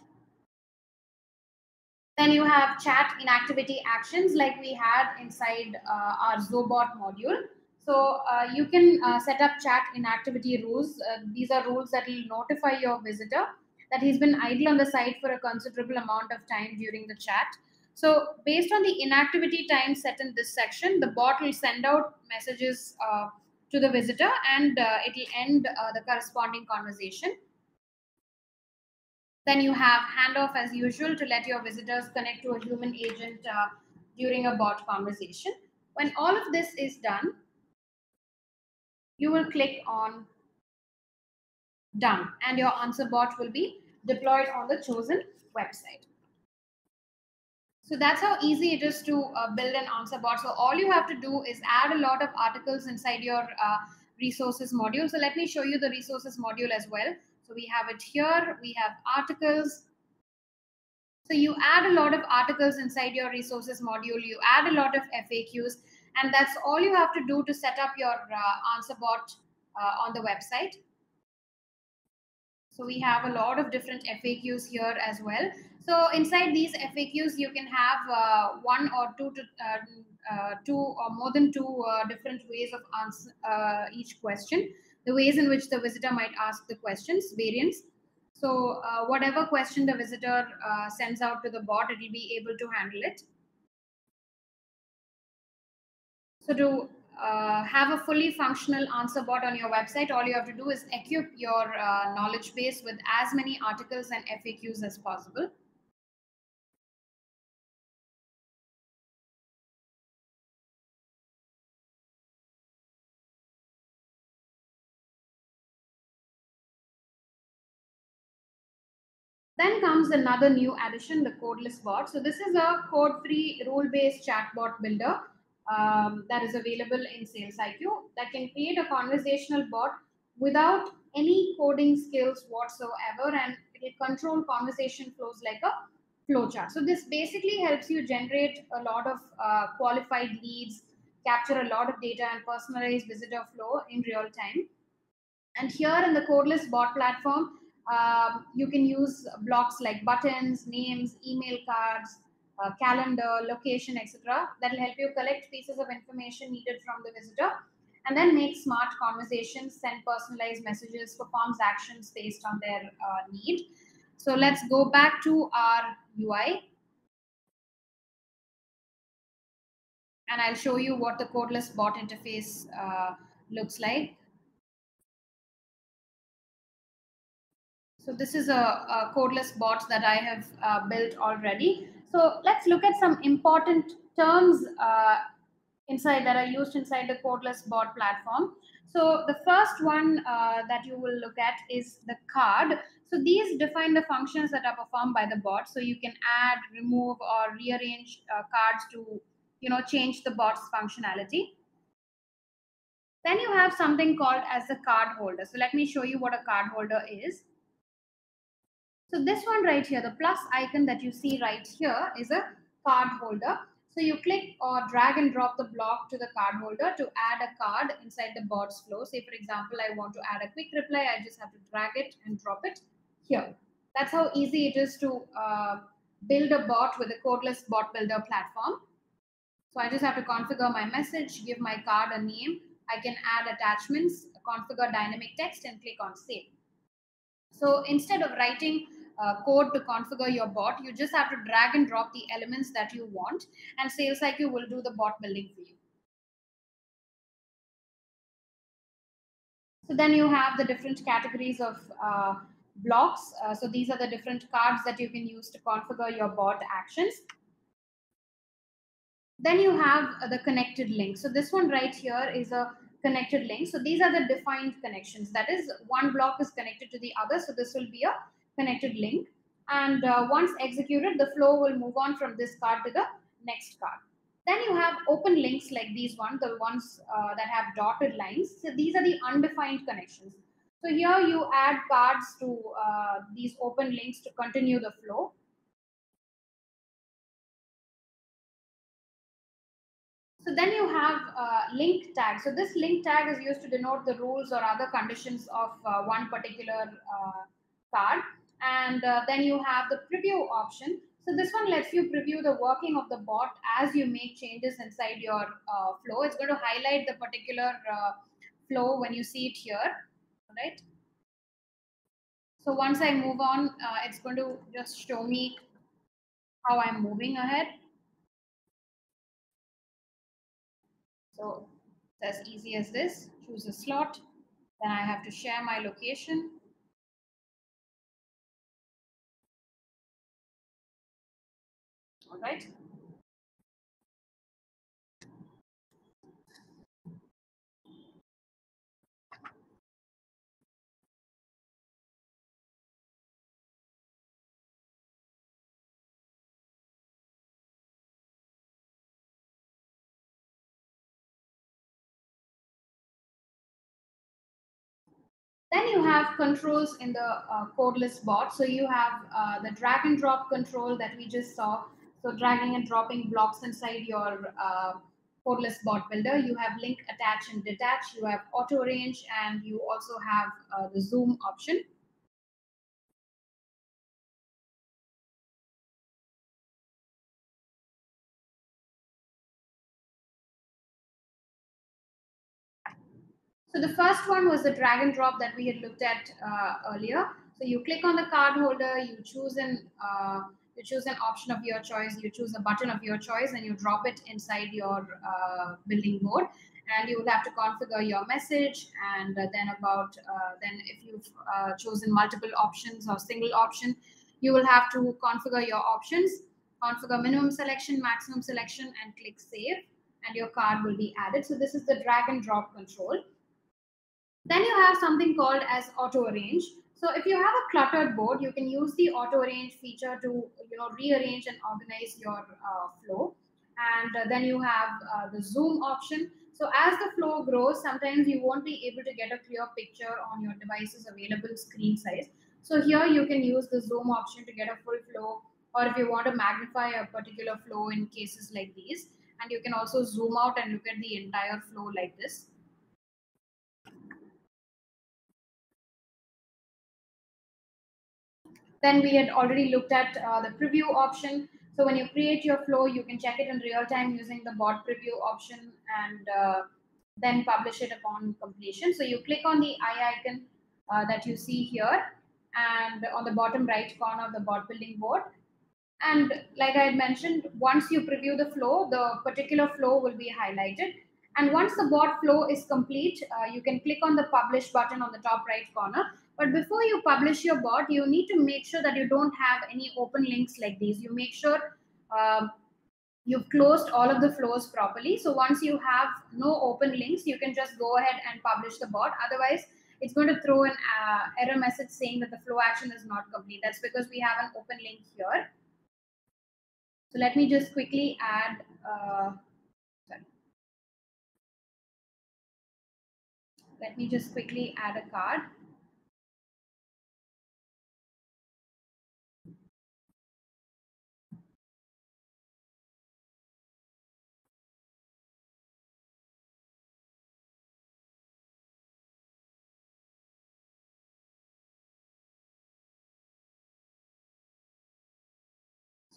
Then you have chat inactivity actions like we had inside uh, our Zobot module. So uh, you can uh, set up chat inactivity rules. Uh, these are rules that will notify your visitor that he's been idle on the site for a considerable amount of time during the chat. So based on the inactivity time set in this section, the bot will send out messages uh, to the visitor and uh, it will end the corresponding conversation. Then you have handoff as usual to let your visitors connect to a human agent uh, during a bot conversation. When all of this is done, you will click on done and your answer bot will be deployed on the chosen website. So that's how easy it is to uh, build an answer bot. So all you have to do is add a lot of articles inside your uh, resources module. So let me show you the resources module as well. So we have it here. We have articles. So you add a lot of articles inside your resources module. You add a lot of FAQs. And that's all you have to do to set up your uh, answer bot uh, on the website. So we have a lot of different FAQs here as well. So inside these FAQs, you can have uh, one or two to uh, uh, two or more than two uh, different ways of answer uh, each question. The ways in which the visitor might ask the questions, variants. So uh, whatever question the visitor sends out to the bot, it will be able to handle it. So to uh, have a fully functional answer bot on your website, all you have to do is equip your uh, knowledge base with as many articles and FAQs as possible. Then comes another new addition, the codeless bot. So this is a code-free rule-based chatbot builder um, that is available in SalesIQ that can create a conversational bot without any coding skills whatsoever and it will control conversation flows like a flowchart. So this basically helps you generate a lot of uh, qualified leads, capture a lot of data and personalize visitor flow in real time. And here in the codeless bot platform, um, you can use blocks like buttons, names, email cards, uh, calendar, location, etc. That will help you collect pieces of information needed from the visitor and then make smart conversations, send personalized messages, performs actions based on their uh, need. So let's go back to our UI. And I'll show you what the codeless bot interface uh, looks like. So this is a, a codeless bot that I have uh, built already. So let's look at some important terms uh, inside that are used inside the codeless bot platform. So the first one uh, that you will look at is the card. So these define the functions that are performed by the bot. So you can add, remove, or rearrange uh, cards to, you know, change the bot's functionality. Then you have something called as the card holder. So let me show you what a card holder is. So this one right here, the plus icon that you see right here is a card holder. So you click or drag and drop the block to the card holder to add a card inside the bot's flow. Say for example, I want to add a quick reply. I just have to drag it and drop it here. That's how easy it is to uh, build a bot with a codeless bot builder platform. So I just have to configure my message, give my card a name. I can add attachments, configure dynamic text and click on save. So instead of writing uh, code to configure your bot. You just have to drag and drop the elements that you want, and SalesIQ will do the bot building for you. So then you have the different categories of uh, blocks. Uh, so these are the different cards that you can use to configure your bot actions. Then you have uh, the connected link. So this one right here is a connected link. So these are the defined connections. That is, one block is connected to the other. So this will be a connected link. And uh, once executed, the flow will move on from this card to the next card. Then you have open links like these ones, the ones uh, that have dotted lines. So these are the undefined connections. So here you add cards to uh, these open links to continue the flow. So then you have uh, link tag. So this link tag is used to denote the rules or other conditions of uh, one particular uh, card and uh, then you have the preview option. So this one lets you preview the working of the bot as you make changes inside your uh, flow. It's going to highlight the particular uh, flow when you see it here, right? So once I move on, uh, it's going to just show me how I'm moving ahead. So it's as easy as this, choose a slot. Then I have to share my location right. Then you have controls in the uh, codeless bot. So you have uh, the drag and drop control that we just saw. So dragging and dropping blocks inside your uh, codeless bot builder. You have link attach and detach. You have auto arrange and you also have uh, the zoom option. So the first one was the drag and drop that we had looked at uh, earlier. So you click on the card holder, you choose an uh, you choose an option of your choice, you choose a button of your choice, and you drop it inside your uh, building board. And you will have to configure your message, and uh, then about uh, then if you've uh, chosen multiple options or single option, you will have to configure your options, configure minimum selection, maximum selection, and click save, and your card will be added. So this is the drag and drop control. Then you have something called as auto arrange. So if you have a cluttered board, you can use the auto arrange feature to you know rearrange and organize your uh, flow. And uh, then you have uh, the zoom option. So as the flow grows, sometimes you won't be able to get a clear picture on your device's available screen size. So here you can use the zoom option to get a full flow, or if you want to magnify a particular flow in cases like these. And you can also zoom out and look at the entire flow like this. Then we had already looked at uh, the preview option. So when you create your flow, you can check it in real time using the bot preview option and uh, then publish it upon completion. So you click on the eye icon uh, that you see here and on the bottom right corner of the bot building board. And like I had mentioned, once you preview the flow, the particular flow will be highlighted. And once the bot flow is complete, uh, you can click on the publish button on the top right corner but before you publish your bot, you need to make sure that you don't have any open links like these. You make sure um, you've closed all of the flows properly. So once you have no open links, you can just go ahead and publish the bot. Otherwise, it's going to throw an uh, error message saying that the flow action is not complete. That's because we have an open link here. So let me just quickly add, uh. Let me just quickly add a card.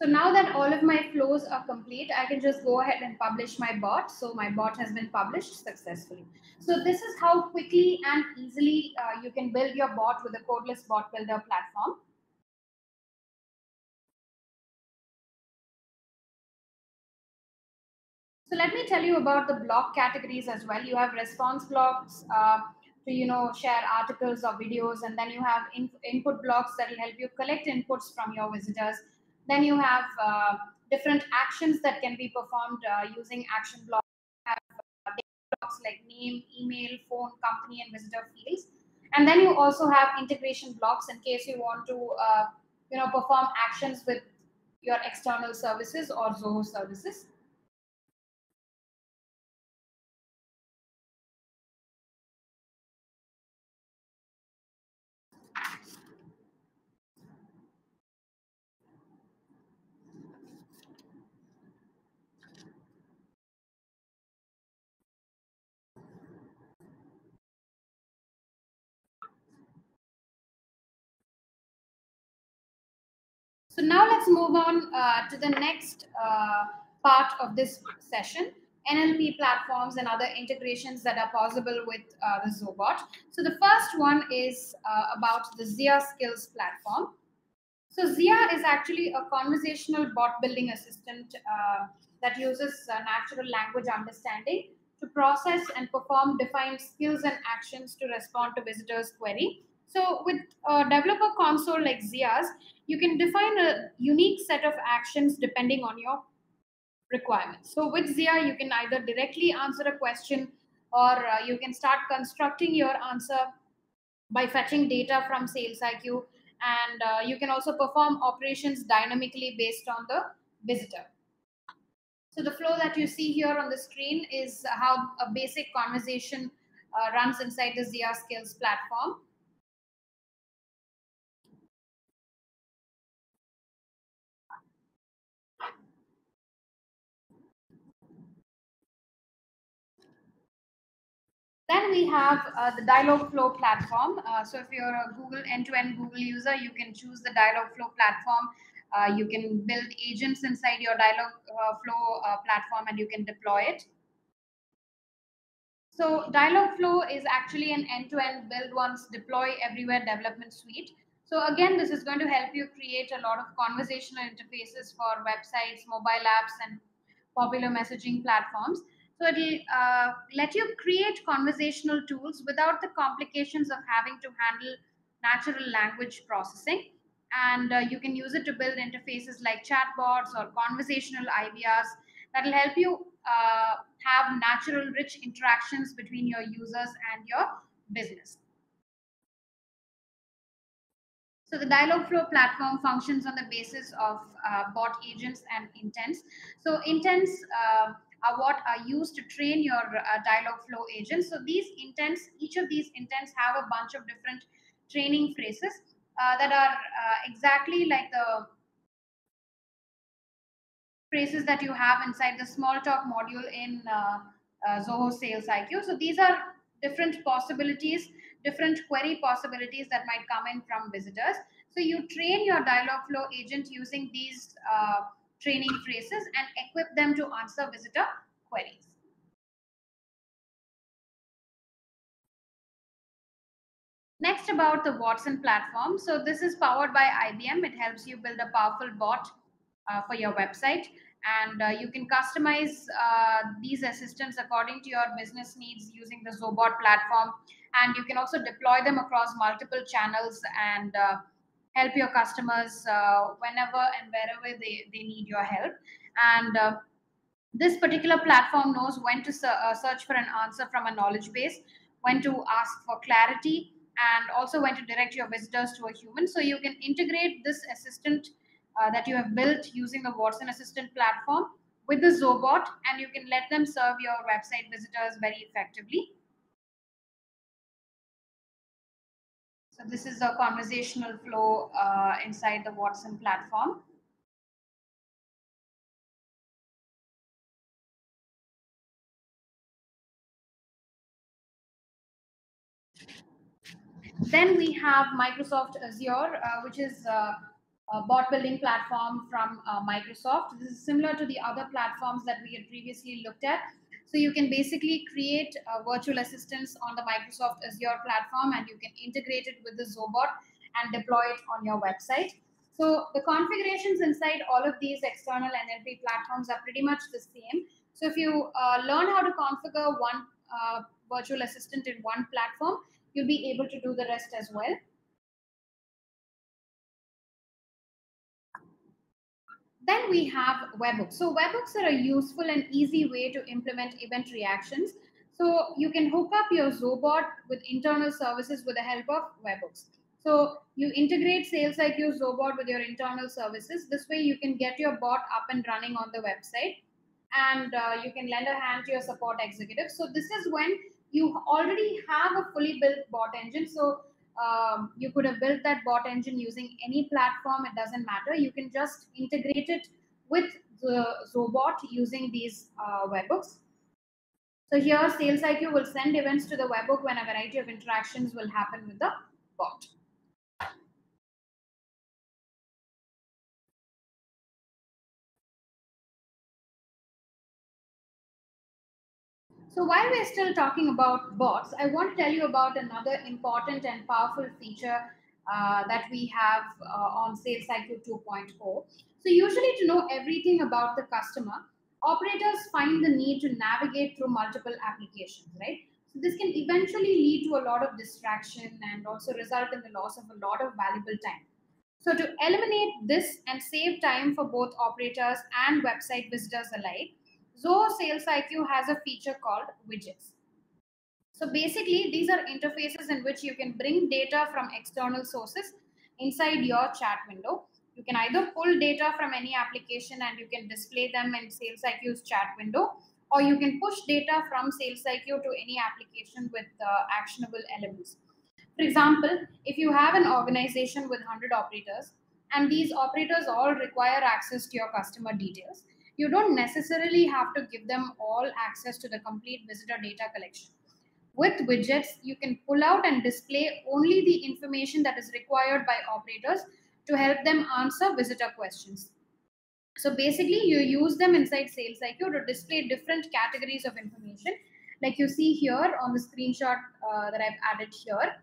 So now that all of my flows are complete, I can just go ahead and publish my bot. So my bot has been published successfully. So this is how quickly and easily uh, you can build your bot with the Codeless Bot Builder platform. So let me tell you about the block categories as well. You have response blocks uh, to you know share articles or videos, and then you have in input blocks that will help you collect inputs from your visitors then you have uh, different actions that can be performed uh, using action blocks. Uh, blocks like name, email, phone, company, and visitor fields. And then you also have integration blocks in case you want to, uh, you know, perform actions with your external services or Zoho services. So now let's move on uh, to the next uh, part of this session, NLP platforms and other integrations that are possible with uh, the Zobot. So the first one is uh, about the Zia Skills platform. So Zia is actually a conversational bot building assistant uh, that uses uh, natural language understanding to process and perform defined skills and actions to respond to visitors' query. So with a developer console like Ziaz, you can define a unique set of actions depending on your requirements. So with Zia, you can either directly answer a question or uh, you can start constructing your answer by fetching data from SalesIQ. And uh, you can also perform operations dynamically based on the visitor. So the flow that you see here on the screen is how a basic conversation uh, runs inside the Zia Skills platform. Then we have uh, the Dialogflow platform. Uh, so if you're a Google end-to-end Google user, you can choose the Dialogflow platform. Uh, you can build agents inside your Dialogflow uh, platform and you can deploy it. So Dialogflow is actually an end-to-end build once, deploy everywhere development suite. So again, this is going to help you create a lot of conversational interfaces for websites, mobile apps, and popular messaging platforms. So it'll uh, let you create conversational tools without the complications of having to handle natural language processing. And uh, you can use it to build interfaces like chatbots or conversational IVRs that will help you uh, have natural, rich interactions between your users and your business. So the Dialogflow platform functions on the basis of uh, bot agents and intents. So intents uh, are what are used to train your uh, Dialogflow agents. So these intents, each of these intents have a bunch of different training phrases uh, that are uh, exactly like the phrases that you have inside the small talk module in uh, uh, Zoho SalesIQ. So these are different possibilities, different query possibilities that might come in from visitors. So you train your Dialogflow agent using these uh, training phrases and equip them to answer visitor queries. Next about the Watson platform. So this is powered by IBM. It helps you build a powerful bot uh, for your website and uh, you can customize uh, these assistants according to your business needs using the Zobot platform and you can also deploy them across multiple channels and uh, help your customers uh, whenever and wherever they, they need your help. And uh, this particular platform knows when to uh, search for an answer from a knowledge base, when to ask for clarity, and also when to direct your visitors to a human. So you can integrate this assistant uh, that you have built using the Watson Assistant platform with the Zobot, and you can let them serve your website visitors very effectively. So this is a conversational flow uh, inside the Watson platform. Then we have Microsoft Azure, uh, which is uh, a bot building platform from uh, Microsoft. This is similar to the other platforms that we had previously looked at. So you can basically create virtual assistants on the Microsoft Azure platform and you can integrate it with the Zobot and deploy it on your website. So the configurations inside all of these external NLP platforms are pretty much the same. So if you uh, learn how to configure one uh, virtual assistant in one platform, you'll be able to do the rest as well. Then we have webhooks. So webhooks are a useful and easy way to implement event reactions. So you can hook up your Zobot with internal services with the help of webhooks. So you integrate Sales Zobot with your internal services. This way you can get your bot up and running on the website and uh, you can lend a hand to your support executive. So this is when you already have a fully built bot engine. So um, you could have built that bot engine using any platform. It doesn't matter. You can just integrate it with the Zobot using these uh, webhooks. So here, Sales IQ will send events to the webhook when a variety of interactions will happen with the bot. So while we're still talking about bots, I want to tell you about another important and powerful feature uh, that we have uh, on SalesIQ 2.0. So usually to know everything about the customer, operators find the need to navigate through multiple applications, right? So this can eventually lead to a lot of distraction and also result in the loss of a lot of valuable time. So to eliminate this and save time for both operators and website visitors alike, Zoho SalesIQ has a feature called widgets. So basically, these are interfaces in which you can bring data from external sources inside your chat window. You can either pull data from any application and you can display them in SalesIQ's chat window, or you can push data from SalesIQ to any application with uh, actionable elements. For example, if you have an organization with 100 operators and these operators all require access to your customer details, you don't necessarily have to give them all access to the complete visitor data collection. With widgets, you can pull out and display only the information that is required by operators to help them answer visitor questions. So basically, you use them inside SalesIQ to display different categories of information, like you see here on the screenshot uh, that I've added here.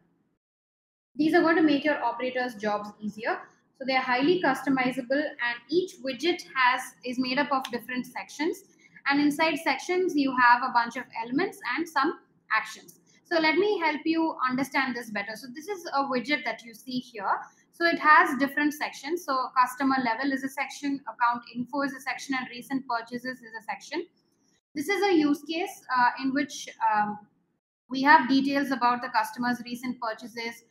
These are going to make your operators' jobs easier. So they are highly customizable, and each widget has is made up of different sections. And inside sections, you have a bunch of elements and some actions. So let me help you understand this better. So this is a widget that you see here. So it has different sections. So customer level is a section, account info is a section, and recent purchases is a section. This is a use case uh, in which um, we have details about the customer's recent purchases,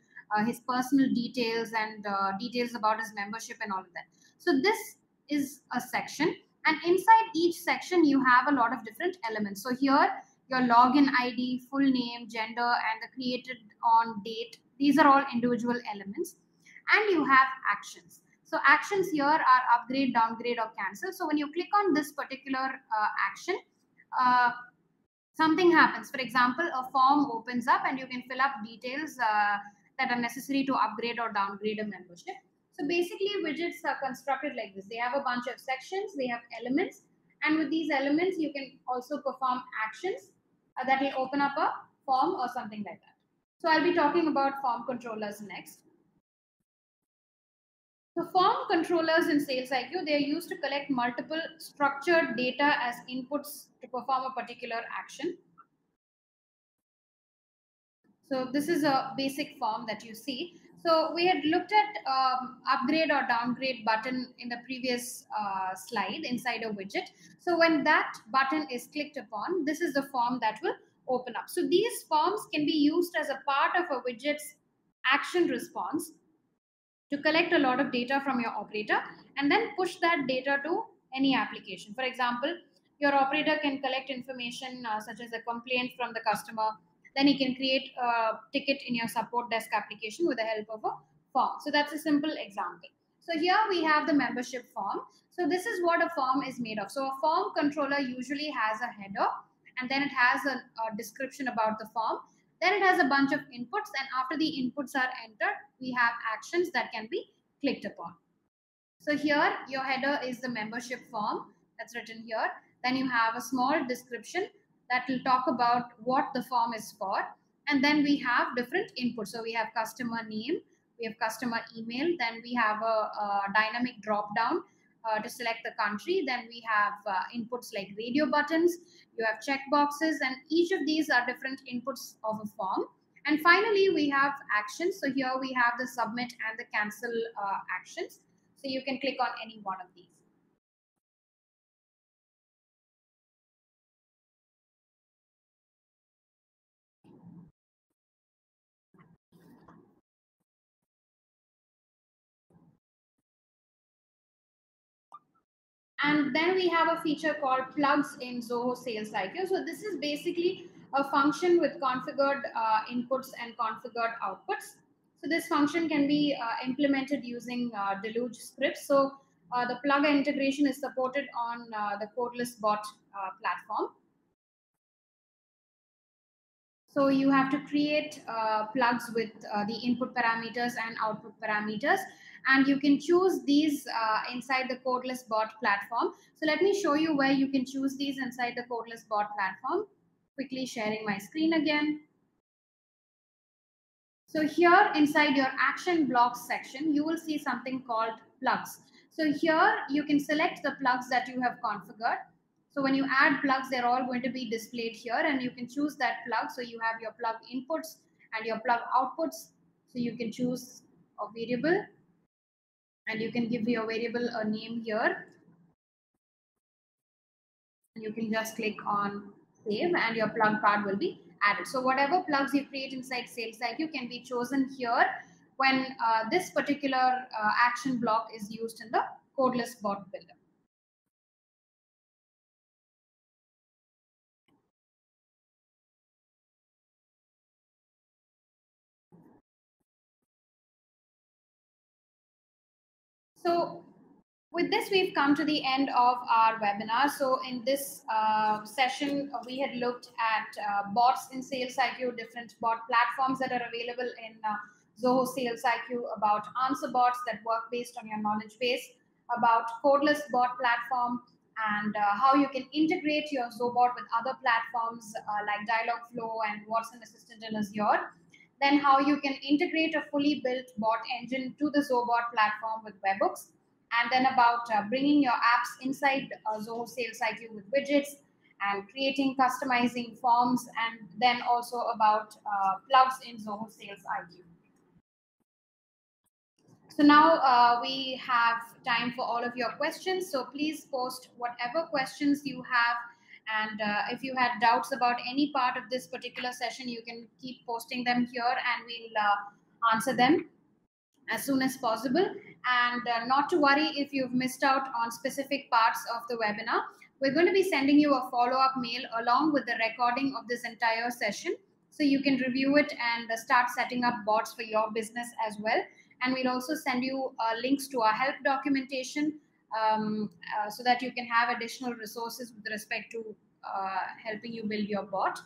his personal details and uh, details about his membership and all of that. So this is a section and inside each section you have a lot of different elements. So here your login ID, full name, gender and the created on date. These are all individual elements and you have actions. So actions here are upgrade, downgrade or cancel. So when you click on this particular uh, action, uh, something happens. For example, a form opens up and you can fill up details uh, that are necessary to upgrade or downgrade a membership. So basically, widgets are constructed like this. They have a bunch of sections, they have elements, and with these elements, you can also perform actions uh, that will open up a form or something like that. So I'll be talking about form controllers next. So form controllers in SalesIQ, they are used to collect multiple structured data as inputs to perform a particular action. So this is a basic form that you see. So we had looked at um, upgrade or downgrade button in the previous uh, slide inside a widget. So when that button is clicked upon, this is the form that will open up. So these forms can be used as a part of a widget's action response to collect a lot of data from your operator and then push that data to any application. For example, your operator can collect information uh, such as a complaint from the customer, then you can create a ticket in your support desk application with the help of a form. So that's a simple example. So here we have the membership form. So this is what a form is made of. So a form controller usually has a header and then it has a, a description about the form. Then it has a bunch of inputs and after the inputs are entered, we have actions that can be clicked upon. So here your header is the membership form that's written here. Then you have a small description that will talk about what the form is for. And then we have different inputs. So we have customer name, we have customer email, then we have a, a dynamic drop down uh, to select the country. Then we have uh, inputs like radio buttons, you have check boxes, and each of these are different inputs of a form. And finally, we have actions. So here we have the submit and the cancel uh, actions. So you can click on any one of these. And then we have a feature called plugs in Zoho SalesIQ. So this is basically a function with configured uh, inputs and configured outputs. So this function can be uh, implemented using uh, Deluge scripts. So uh, the plug integration is supported on uh, the codeless bot uh, platform. So you have to create plugs with the input parameters and output parameters and you can choose these uh, inside the codeless bot platform. So let me show you where you can choose these inside the codeless bot platform. Quickly sharing my screen again. So here inside your action blocks section, you will see something called plugs. So here you can select the plugs that you have configured. So when you add plugs, they're all going to be displayed here and you can choose that plug. So you have your plug inputs and your plug outputs. So you can choose a variable and you can give your variable a name here. You can just click on save and your plug part will be added. So whatever plugs you create inside SalesIQ can be chosen here when uh, this particular uh, action block is used in the codeless bot builder. So with this, we've come to the end of our webinar. So in this uh, session, uh, we had looked at uh, bots in SalesIQ, different bot platforms that are available in uh, Zoho SalesIQ, about answer bots that work based on your knowledge base, about codeless bot platform, and uh, how you can integrate your Zobot with other platforms uh, like Dialogflow and Watson Assistant in Azure. Then how you can integrate a fully built bot engine to the Zobot platform with webhooks and then about uh, bringing your apps inside Zoho SalesIQ with widgets and creating customizing forms, and then also about uh, plugs in Zoho SalesIQ. So now uh, we have time for all of your questions. So please post whatever questions you have. And uh, if you had doubts about any part of this particular session, you can keep posting them here and we'll uh, answer them as soon as possible. And uh, not to worry if you've missed out on specific parts of the webinar. We're going to be sending you a follow-up mail along with the recording of this entire session. So you can review it and uh, start setting up bots for your business as well. And we'll also send you uh, links to our help documentation um, uh, so that you can have additional resources with respect to uh, helping you build your bot.